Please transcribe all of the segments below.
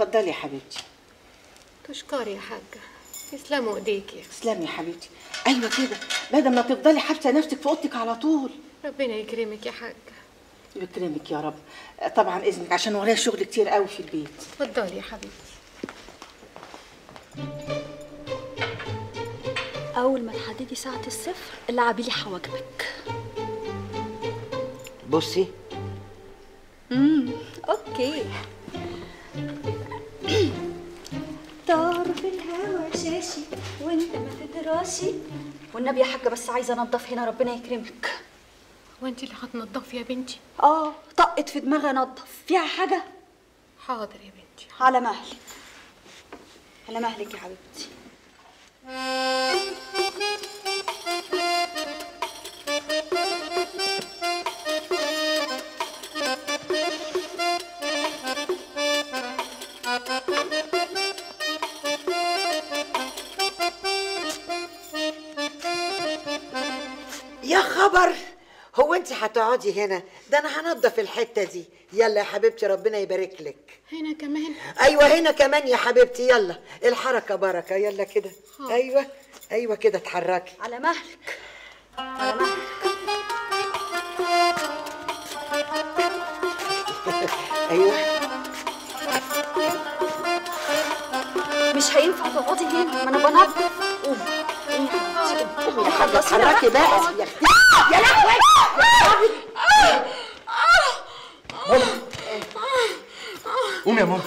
اتفضلي يا حبيبتي. تشكري يا حاجة. يسلموا ايديكي تسلمي يا حبيبتي. أيوه كده. بدل ما تفضلي حابسه نفسك في أوضتك على طول. ربنا يكرمك يا حاجة. يكرمك يا رب. طبعا إذنك عشان ورايا شغل كتير قوي في البيت. اتفضلي يا حبيبتي. أول ما تحددي ساعة الصفر العبي لي حواجبك. بصي. امم أوكي. طار في الهوا شاشي وانت ما تدراشي والنبي يا حاجة بس عايزة انضف هنا ربنا يكرمك. هو انت اللي هتنضفي يا بنتي؟ آه طقت في دماغي انضف. فيها حاجة؟ حاضر يا بنتي. على مهلك. على مهلك يا حبيبتي. يا خبر! هو انت هتقعدي هنا؟ ده أنا هنضف الحتة دي. يلا يا حبيبتي ربنا يبارك لك. هنا كمان؟ أيوه هنا كمان يا حبيبتي. يلا الحركة بركة. يلا كده. أيوه أيوه كده اتحركي. على مهلك. على مهلك أيوه. مش هينفع تقعدي هنا. ما أنا بنضف. قومي قومي يا قومي يا حاجة خلصي بقى. اتحركي بقى يا أختي يا لهوي قوم يا ماما.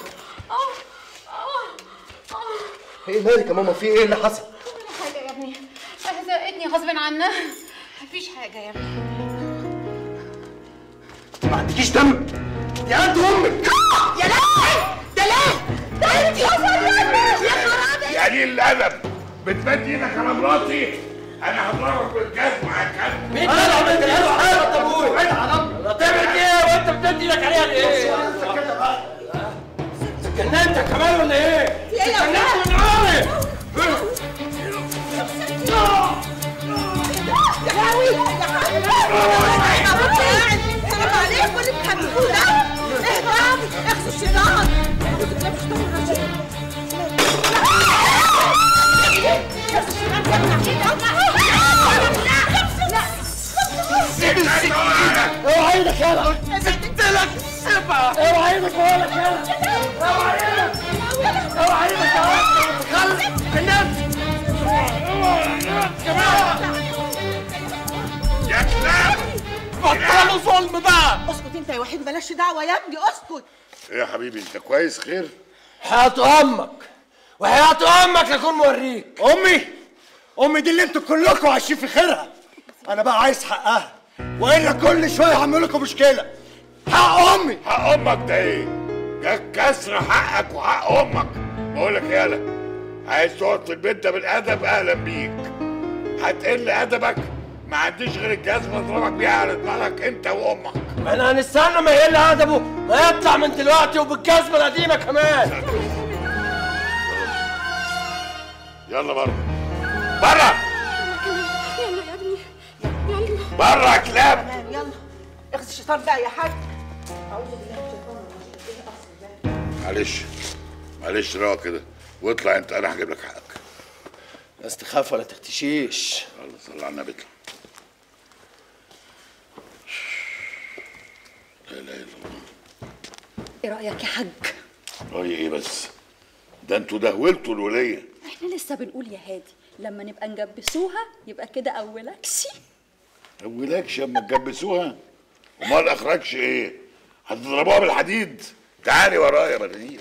إيه مالك يا ماما؟ في إيه اللي حصل؟ ولا حاجة يا ابني زقتني غصب عنها. مفيش حاجة يا ابني. ما عندكيش دم؟ يا قد أمك يا لهوي! ده ليه؟ ده انت يا خرابي يا قليل الأدب. بتمد إيدك على مراتي أنا هضربك بالجزمة يا كلب. مين اللي عملت له حاجة أبوي. تعمل إيه وأنت بتدي إيدك عليها ليه؟ اتجننت كمان ولا إيه؟ اتجننت من عمري. إيدك يلا سبت لك السبعه اوعى إيدك بقول لك يلا اوعى إيدك اوعى إيدك يا ولد خلص النفس اوعى إيدك كمان يا كلاب بطلوا ظلم بقى اسكت انت يا وحيد بلاش دعوة يا ابني اسكت. إيه يا حبيبي انت كويس؟ خير؟ حياة أمك. وحياة أمك اكون موريك. أمي؟ أمي دي اللي أنتوا كلكم عايشين في خيرها. أنا بقى عايز حقها. والا كل شوية هعمل لكم مشكله. حق امي. حق أمك ده إيه؟ جاك كسر حقك وحق أمك. بقول لك يالا عايز تقعد في البيت ده بالادب أهلا بيك. هتقل ادبك؟ ما عنديش غير الجزمه اضربك بيها على دماغك انت وامك. أنا هنستنى ما يقل ادبه ما يطلع من دلوقتي وبالجزمه القديمه كمان. يلا بره. بره! بقى يا حاج. أعوذ بالله من الشيطان الرجيم. إيه الاصل ده معلش معلش راه كده. واطلع انت أنا هجيب لك حقك. بس تخاف ولا تختشيش. يلا صل على النبي. اطلع لا إله إلا الله. إيه رأيك يا حاج؟ رأيي إيه بس؟ ده أنتوا دهولتوا الولية. إحنا لسه بنقول يا هادي لما نبقى نجبسوها يبقى كده اولكشي اولكش أما تجبسوها. امال اخرجش إيه هتضربوها بالحديد. تعالي ورايا بريئه